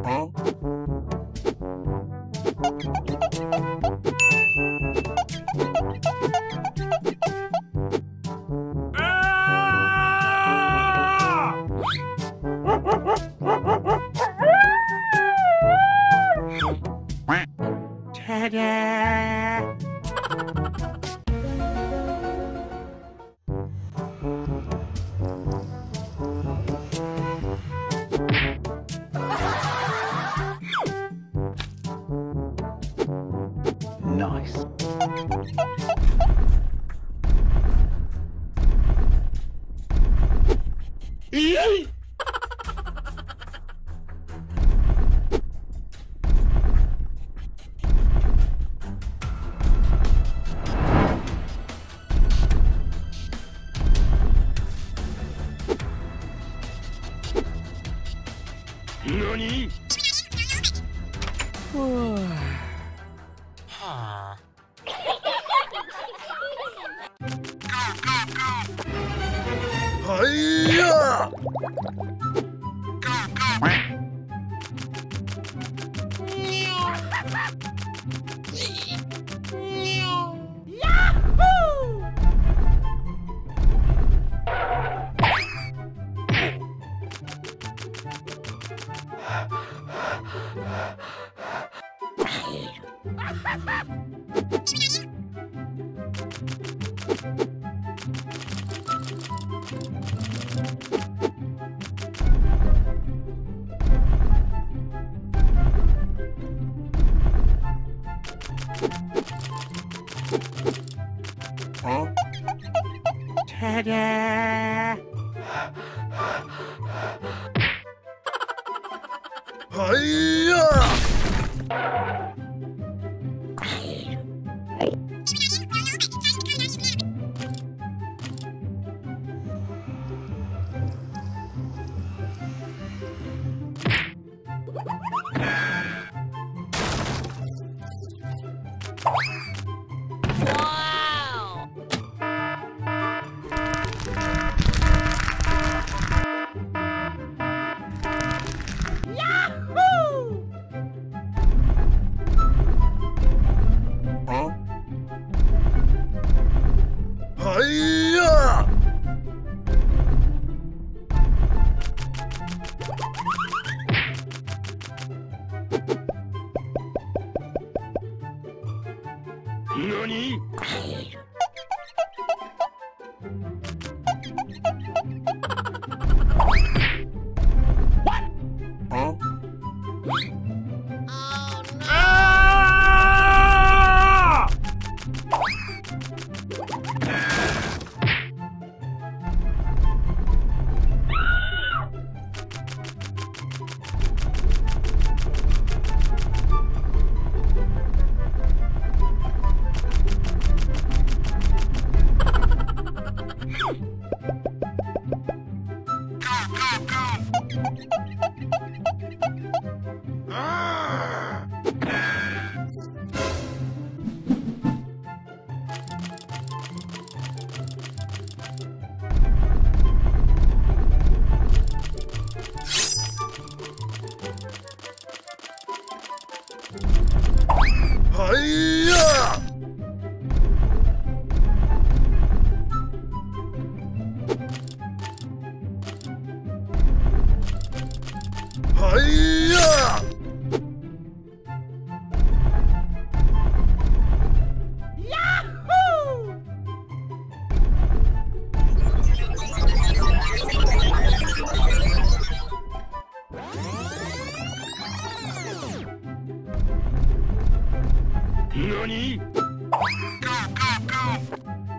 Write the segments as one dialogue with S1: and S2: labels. S1: Ta-da! えい何
S2: Thank you. はい
S1: NANI? Go, go, go!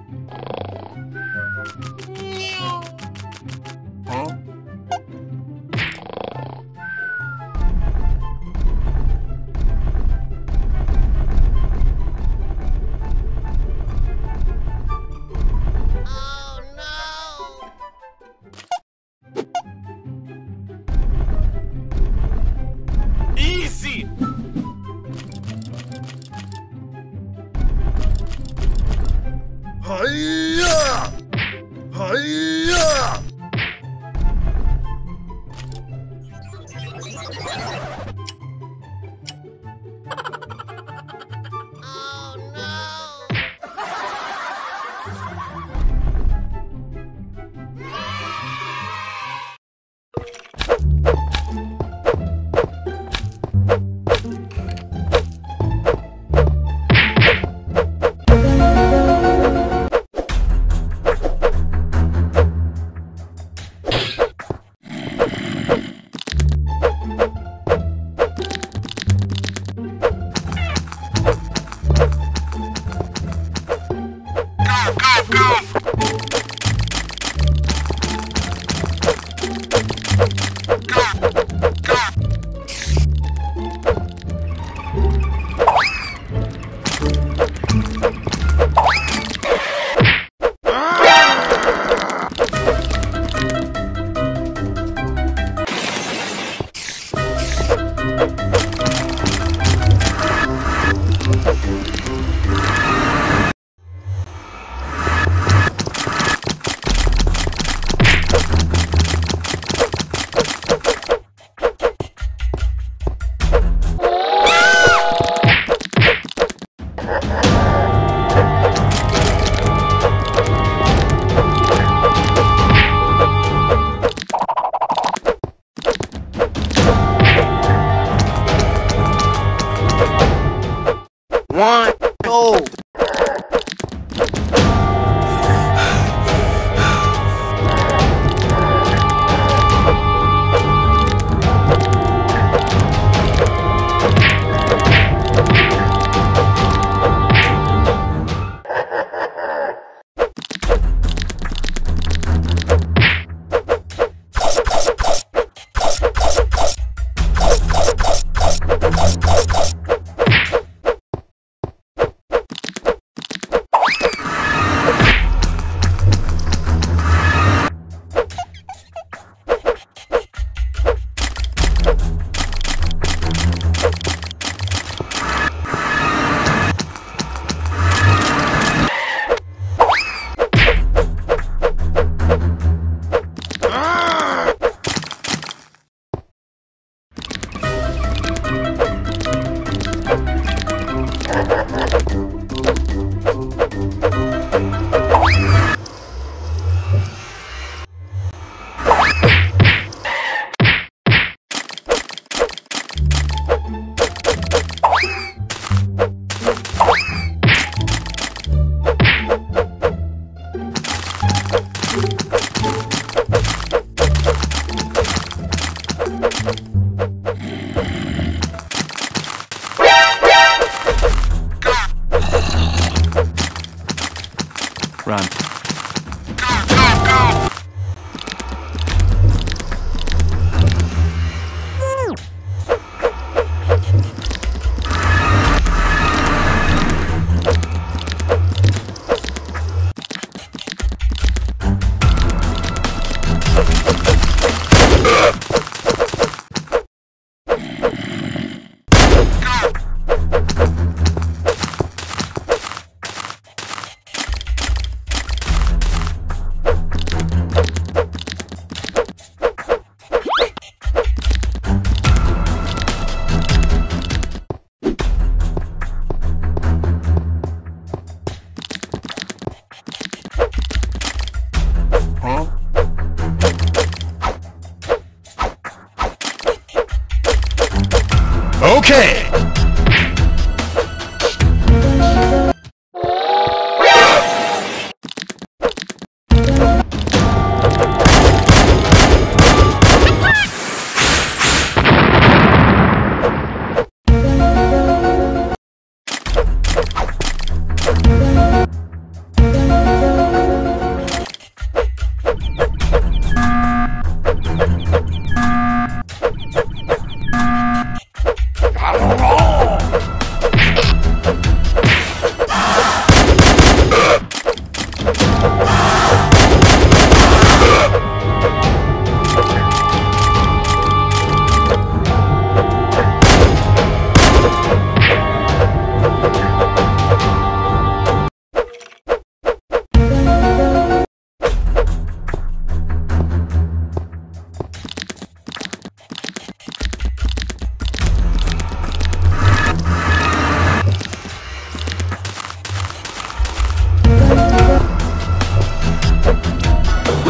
S1: One, go.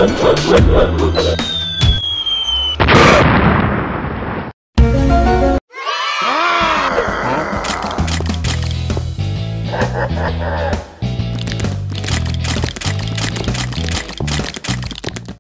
S1: Let's go.